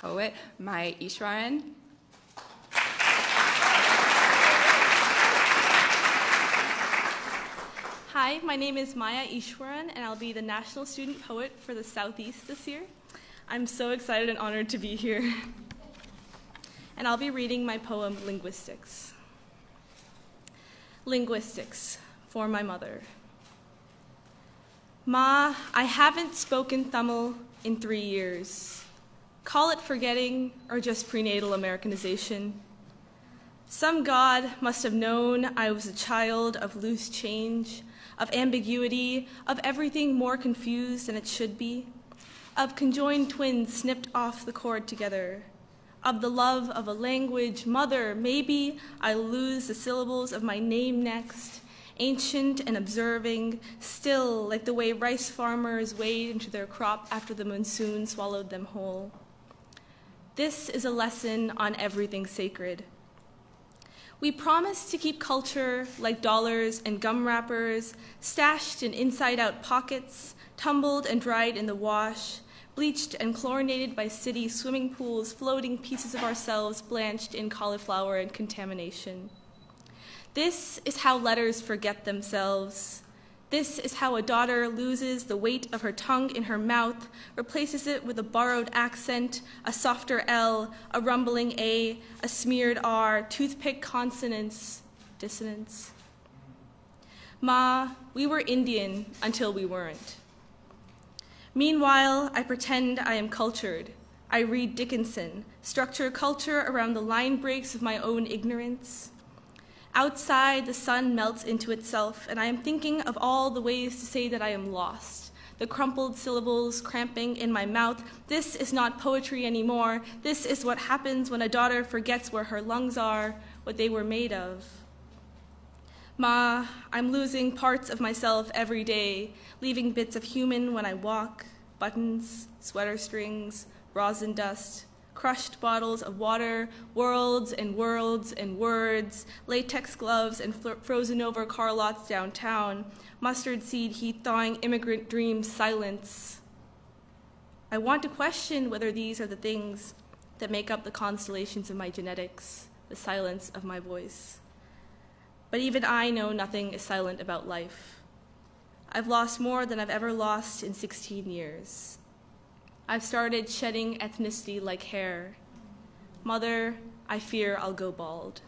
poet Maya Eswaran. Hi, my name is Maya Eswaran, and I'll be the National Student Poet for the Southeast this year. I'm so excited and honored to be here. and I'll be reading my poem, Linguistics. Linguistics, for my mother. Ma, I haven't spoken Tamil in three years. Call it forgetting or just prenatal Americanization. Some God must have known I was a child of loose change, of ambiguity, of everything more confused than it should be, of conjoined twins snipped off the cord together, of the love of a language. Mother, maybe I lose the syllables of my name next, ancient and observing, still like the way rice farmers wade into their crop after the monsoon swallowed them whole. This is a lesson on everything sacred. We promise to keep culture like dollars and gum wrappers, stashed in inside out pockets, tumbled and dried in the wash, bleached and chlorinated by city swimming pools, floating pieces of ourselves blanched in cauliflower and contamination. This is how letters forget themselves. This is how a daughter loses the weight of her tongue in her mouth, replaces it with a borrowed accent, a softer L, a rumbling A, a smeared R, toothpick consonants, dissonance. Ma, we were Indian until we weren't. Meanwhile, I pretend I am cultured. I read Dickinson, structure culture around the line breaks of my own ignorance. Outside, the sun melts into itself, and I am thinking of all the ways to say that I am lost. The crumpled syllables cramping in my mouth. This is not poetry anymore. This is what happens when a daughter forgets where her lungs are, what they were made of. Ma, I'm losing parts of myself every day, leaving bits of human when I walk buttons, sweater strings, rosin dust, crushed bottles of water, worlds and worlds and words, latex gloves and frozen over car lots downtown, mustard seed heat thawing immigrant dreams silence. I want to question whether these are the things that make up the constellations of my genetics, the silence of my voice. But even I know nothing is silent about life. I've lost more than I've ever lost in 16 years. I've started shedding ethnicity like hair. Mother, I fear I'll go bald.